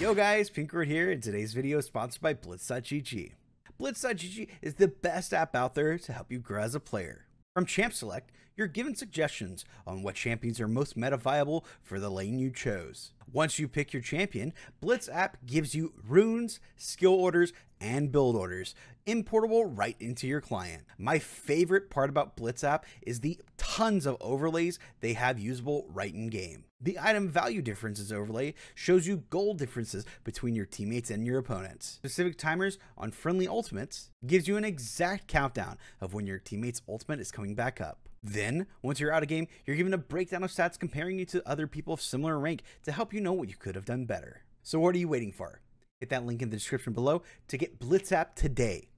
Yo guys, Pink Ward here, and today's video is sponsored by Blitz.gg. Blitz.gg is the best app out there to help you grow as a player. From Champ Select, you're given suggestions on what champions are most meta viable for the lane you chose. Once you pick your champion, Blitz app gives you runes, skill orders, and build orders importable right into your client. My favorite part about Blitz app is the tons of overlays they have usable right in game. The item value differences overlay shows you gold differences between your teammates and your opponents. Specific timers on friendly ultimates gives you an exact countdown of when your teammate's ultimate is coming back up. Then, once you're out of game, you're given a breakdown of stats comparing you to other people of similar rank to help you know what you could have done better. So what are you waiting for? Hit that link in the description below to get Blitz app today.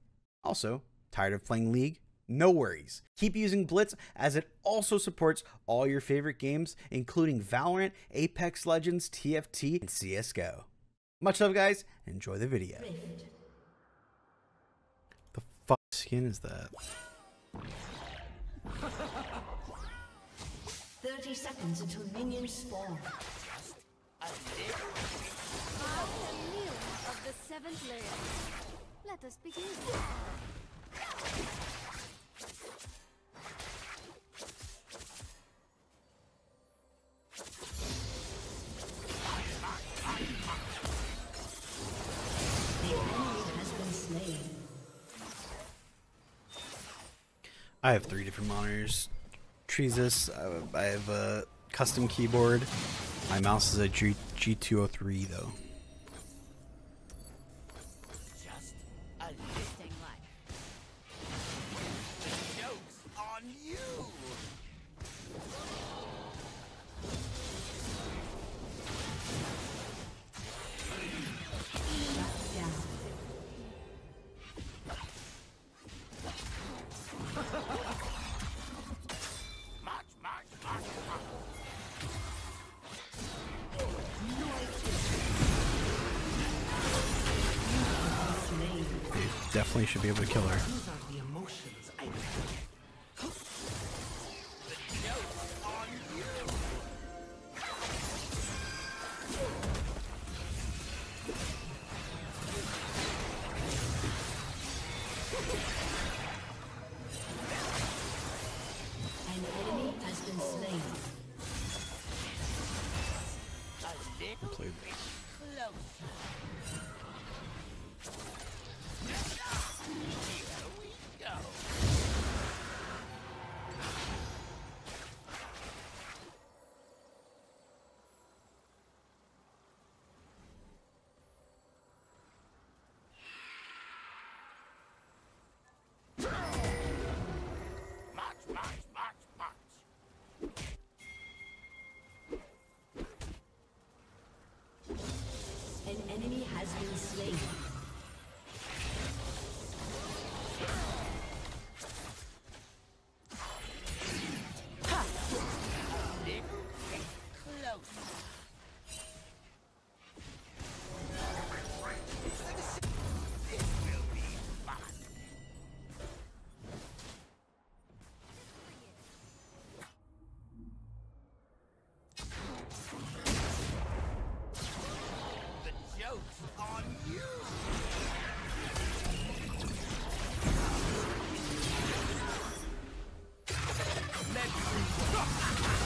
Also, tired of playing League? No worries. Keep using Blitz as it also supports all your favorite games, including Valorant, Apex Legends, TFT, and CSGO. Much love, guys. Enjoy the video. The fuck skin is that? 30 seconds until minions spawn. I am Mira of the seventh layer. Let us begin. I have three different monitors. Uh, I have a custom keyboard. My mouse is a G G203 though. Definitely should be able to kill her. Played. Yeah. dead.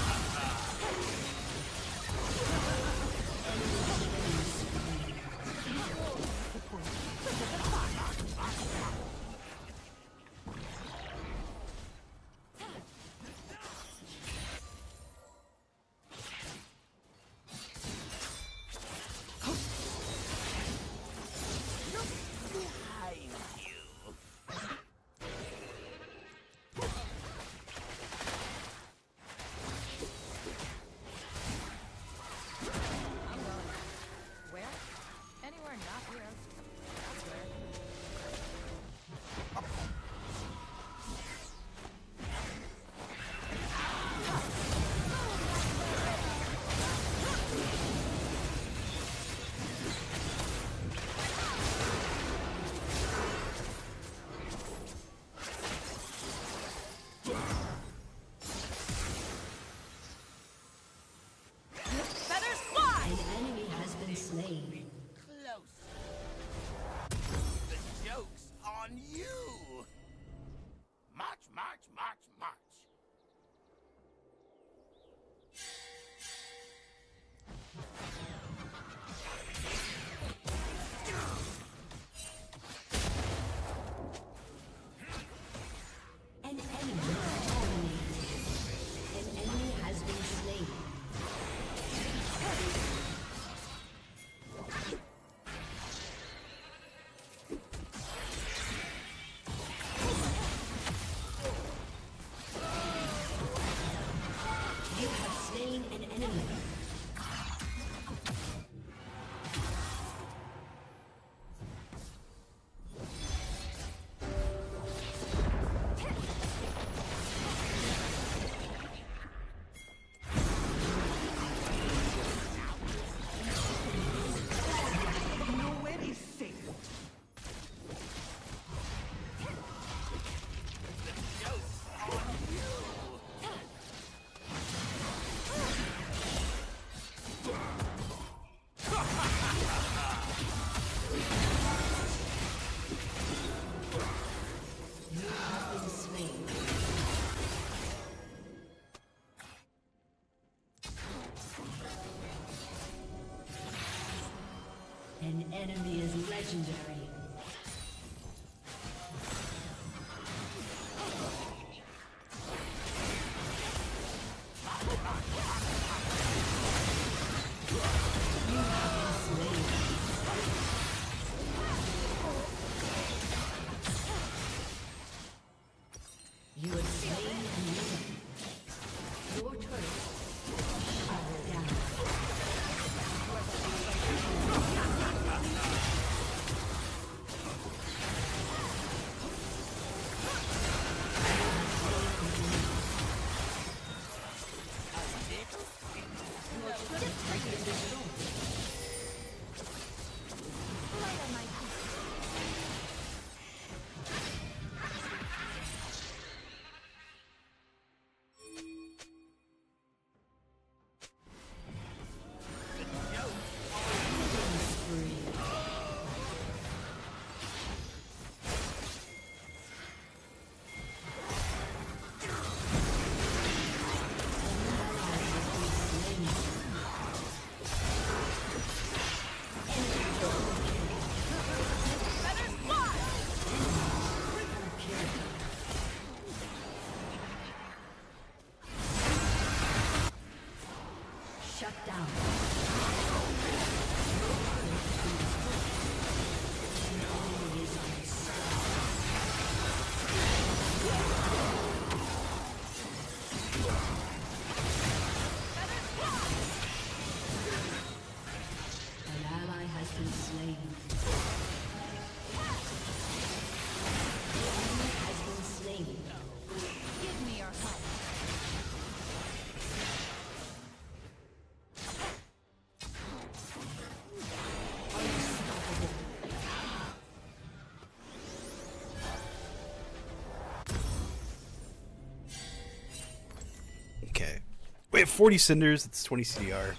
Have 40 cinders. It's 20 CDR.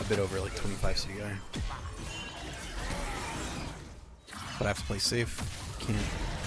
A bit over like 25 CDR. But I have to play safe. Can't.